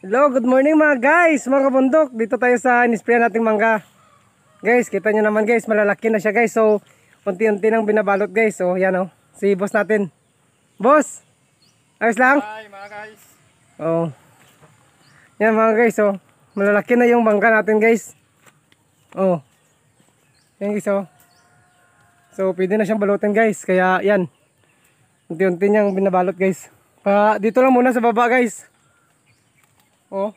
Hello, good morning mga guys, mga kabundok. Dito tayo sa nisprayan nating mangga. Guys, kita nyo naman guys, malalaki na siya guys. So, unti-unti nang binabalot guys. So, yan oh, si boss natin. Boss, ayos lang? Hi mga guys. Oh. Yan mga guys, oh. Malalaki na yung mangga natin guys. Oh. Yan guys, oh. So, pwede na siyang balutin guys. Kaya, yan. Unti-unti niyang binabalot guys. Pa, dito lang muna sa baba guys. Oh.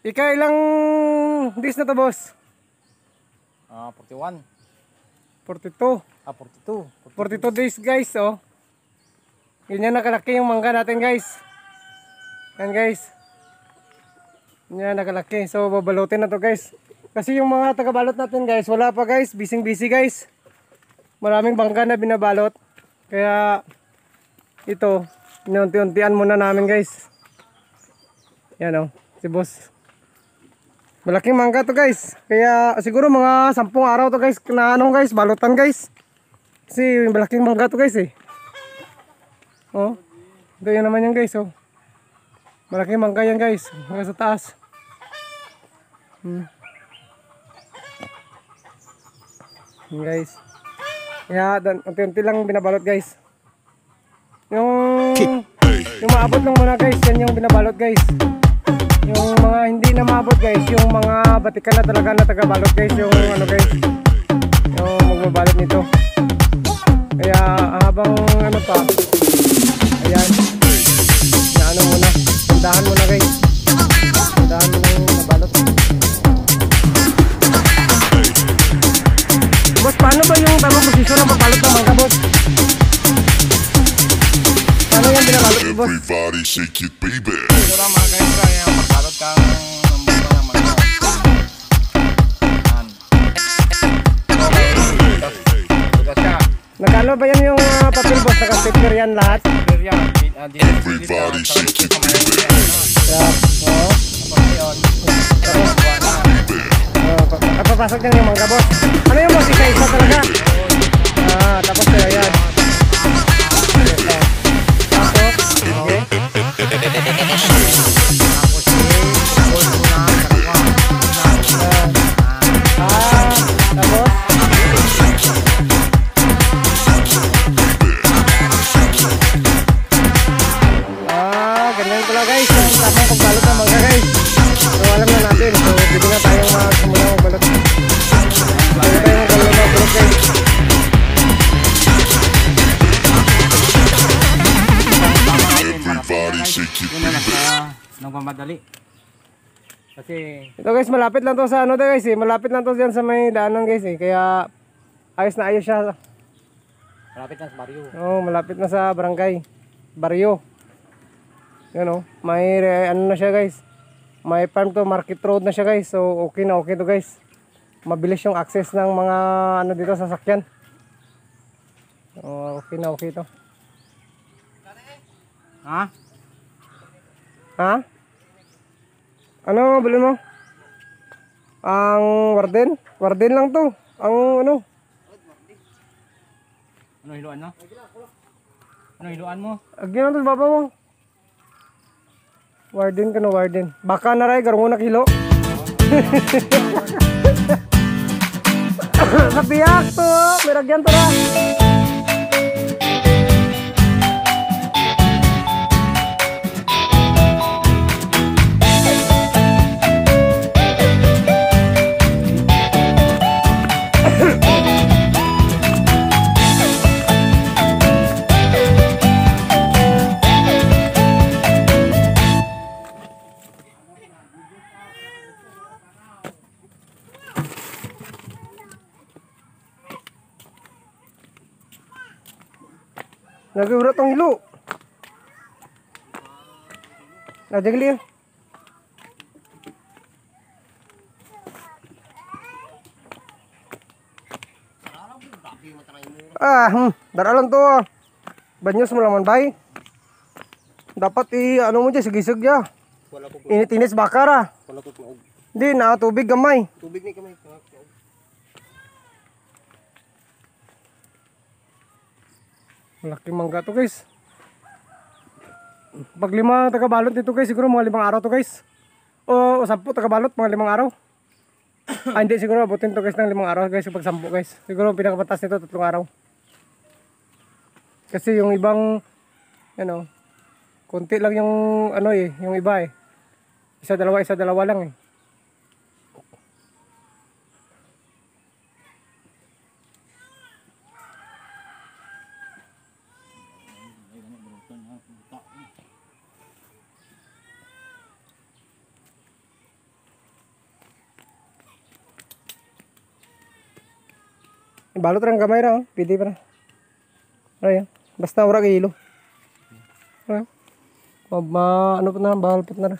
Ika ilang days na to boss? Ah, 41. 42. Ah, 42. 42 days guys, oh. Ganyan nakalaki yung mangga natin guys. Yan guys. Yan nakalaki. So babalutin na to guys. Kasi yung mga tagabalot natin guys, wala pa guys. Busy busy guys. Maraming bangga na binabalot. Kaya ito, inunti-untian muna namin guys. Yan oh, si boss. Malaking mangga to guys. Kaya siguro mga 10 araw to guys. Na ano guys, balutan guys. Kasi malaking mangga to guys eh. Oh. Ito yun naman yan guys oh. Malaking mangga yan guys. Hanggang sa taas. Hmm. Yan guys. Kaya dan- unti-unti lang binabalot guys. Yung yung maabot lang muna guys, yan yung binabalot guys. Yung mga hindi na maabot guys, yung mga batikan na talaga na tagabalot guys, yung ano guys. Yung magbabalot nito. Kaya habang ano pa, ayan, na ano muna, tandahan muna guys. Tandahan muna yung nabalot. Boss, paano ba yung tamang posisyon ng pagbalot ng mangga, boss? Paano yung binabalot, boss? Everybody shake it, baby. Nagkano ba yan yung uh, papel, boss? Naka-sticker yan lahat? Yan. Ah, Everybody shake it, baby. Yeah. Oo. Tapos yun. Uh, papasok yan yung mangga, boss. Ano yung boss? Isa-isa talaga? Ah, tapos kaya yan. Ito. Tapos, okay. Nagmamadali. Kasi Ito guys, malapit lang to sa ano to guys eh. Malapit lang to dyan sa may daanan guys eh. Kaya, ayos na ayos siya. malapit na sa baryo. Oo, malapit na sa barangay. Barrio. Yan oh. May ano na siya guys. May farm to market road na siya guys. So okay na okay to guys. Mabilis yung access ng mga ano dito sa sakyan. Oh, okay na okay to. Ha? Ha? Ano bilhin mo? Ang warden? Warden lang to. Ang ano? Ano hiluan mo? Ano hiluan mo? Agyan na to sa baba mo. Warden ka no, warden. Baka na rin, garong na kilo. sa biyak to, may ragyan to ra. Nagura tong ilo. Najagali yan. Ah, hmm, daralan to. ah. Banyos mo laman bay. Dapat i ano mo dyan, sigisig ya. Bakara. wala ko tuog. Hindi, na tubig gamay. Tubig ni kamay. Malaki mangga to guys. Pag lima taga-balot dito guys, siguro mga limang araw to guys. O, o sampu taga-balot, mga limang araw. ah, hindi siguro abutin to guys ng limang araw guys pag sampu guys. Siguro pinakapatas nito tatlong araw. Kasi yung ibang, ano, konti lang yung, ano eh, yung iba eh. Isa dalawa, isa dalawa lang eh. Balot lang kamay ra, oh. pwede pa na. Ay, basta ora kay ilo. Ay, ma, ano pa na, bahal pa na.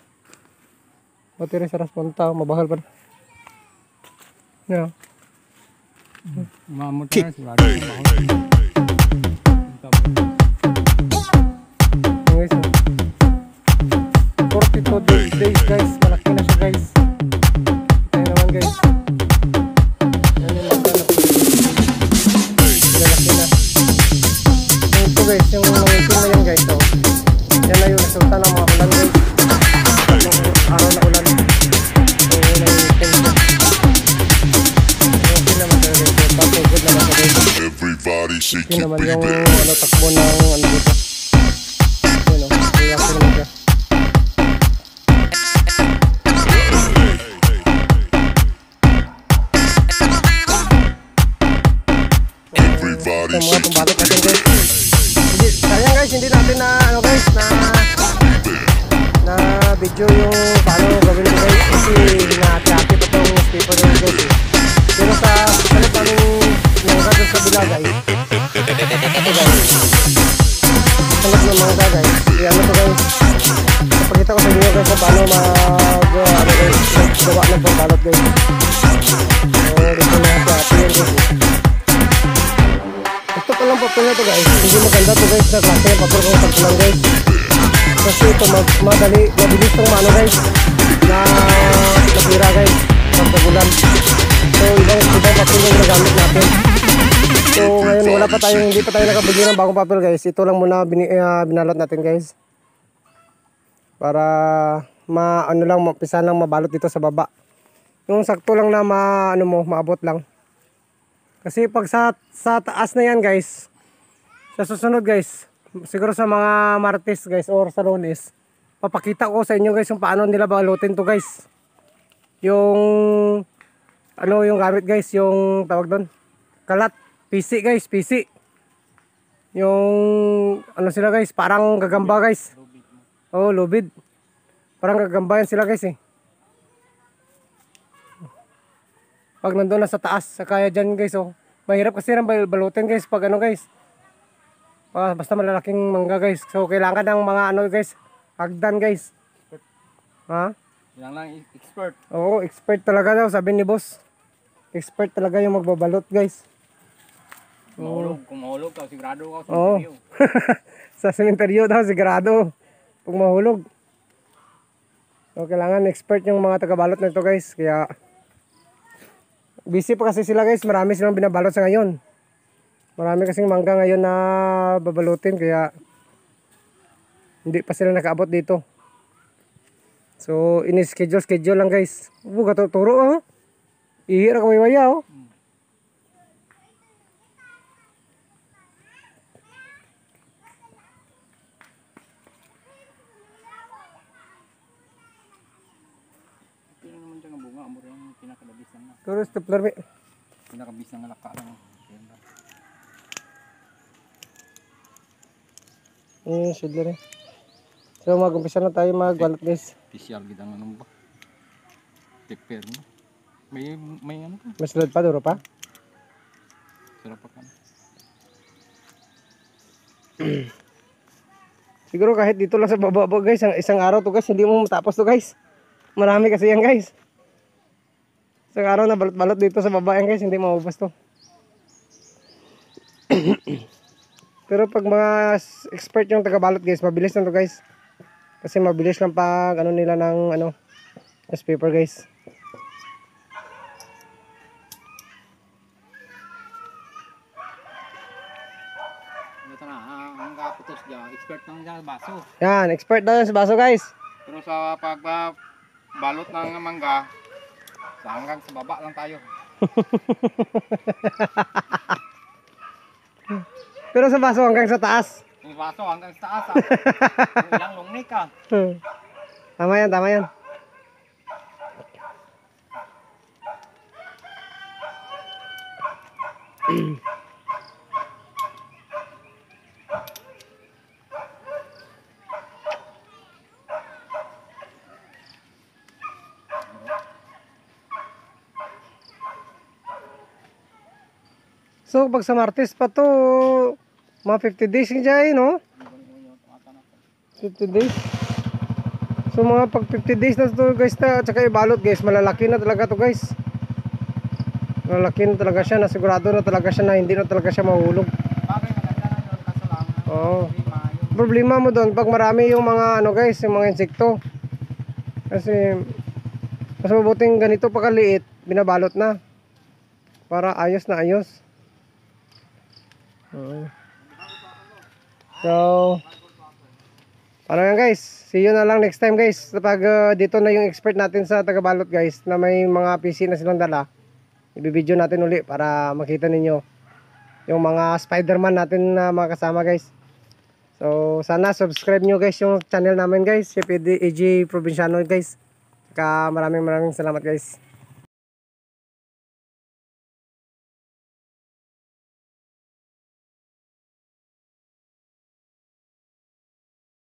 Pati rin sa rasponta, mabahal pa na. Yeah. Mamot na oh. Yung itim na yan guys. Oh. Yan na yung resulta ng mga ulan guys. Yung araw na ulan. So, yun na yung itim guys. Okay naman talaga guys. Good naman guys. Everybody shake Yun it, naman yung baby. ano, takbo ng ano dito. Kalit ng guys. Yan ano to guys. Napakita ko sa inyo guys kung paano mag uh, ano guys, gawa ng pambalot guys. So, dito na sa appear guys. Ito pa lang papel na to guys. Hindi maganda to guys na klase ng papel kung tagpulan guys. Kasi ito mag madali, mabilis itong ano guys na pa tayong hindi pa tayo nakabili ng bagong papel guys. Ito lang muna bini, ah, binalot natin guys. Para ma ano lang mapisa lang mabalot dito sa baba. Yung sakto lang na ma ano mo maabot lang. Kasi pag sa, sa taas na yan guys, sa susunod guys, siguro sa mga Martes guys or sa Lunes, papakita ko sa inyo guys yung paano nila balutin to guys. Yung, ano yung gamit guys, yung tawag doon, kalat, PC guys, PC. Yung, ano sila guys, parang gagamba guys. Oh, lubid. Parang gagamba yan sila guys eh. pag nandun na sa taas, sa kaya dyan guys, oh. Mahirap kasi ng bal- balutin guys, pag ano guys. Basta malalaking mangga guys. So, kailangan ng mga ano guys, hagdan guys. Ha? Yan lang expert. Oo, expert talaga daw, sabi ni boss. Expert talaga yung magbabalot guys. Mahulog, kung mahulog ka, sigurado ka sa Oo. video. sa sementeryo daw, sigurado. Pag mahulog. So, kailangan expert yung mga tagabalot na ito guys. Kaya, busy pa kasi sila guys. Marami silang binabalot sa ngayon. Marami kasing mangga ngayon na babalutin. Kaya, hindi pa sila nakaabot dito. So, ini-schedule, schedule lang guys. Buga to, turo oh. Ihira ka waya oh. Pero naman dyan ang bunga, amo rin yung pinakalabisan na. Turo, stapler me. Pinakabisan na laka lang. Eh, shidler eh. So, mag-umpisa na tayo magbalot guys. Official gid ang ano ba? Pepper mo. May may ano ka? Mas load pa, duro pa. Sarap pa ka. Siguro kahit dito lang sa baba baba, guys, ang isang araw to guys, hindi mo matapos to guys. Marami kasi yan guys. Isang araw na balot-balot dito sa baba yan guys, hindi maubos to. Pero pag mga expert yung taga-balot guys, mabilis lang to guys. Kasi mabilis lang pag ano nila ng ano, newspaper guys. Ito na, dyan, expert nang dyan baso. Yan, expert yan sa baso guys. Pero sa pagbalot ng mangga, sa hanggang sa baba lang tayo. Pero sa baso hanggang sa taas. Yung baso hanggang sa taas ah. Yung ilang lungnik ah. tama yan, tama yan. So pag sa Martes pa to, mga 50 days yung dyan, no? 50 days. So mga pag 50 days na to guys na, tsaka ibalot guys, malalaki na talaga to guys. Malalaki na talaga siya, nasigurado na talaga siya na hindi na talaga siya mahulog. Ah, yung Problema mo doon pag marami yung mga ano guys, yung mga insekto. Kasi mas mabuting ganito pa kaliit, binabalot na. Para ayos na ayos. So, Ano yan guys? See you na lang next time guys. Kapag uh, dito na yung expert natin sa tagabalot guys na may mga PC na silang dala. Ibibideo natin uli para makita ninyo yung mga Spider-Man natin na mga kasama guys. So sana subscribe nyo guys yung channel namin guys. Si PD AJ Provinciano guys. Ka maraming maraming salamat guys.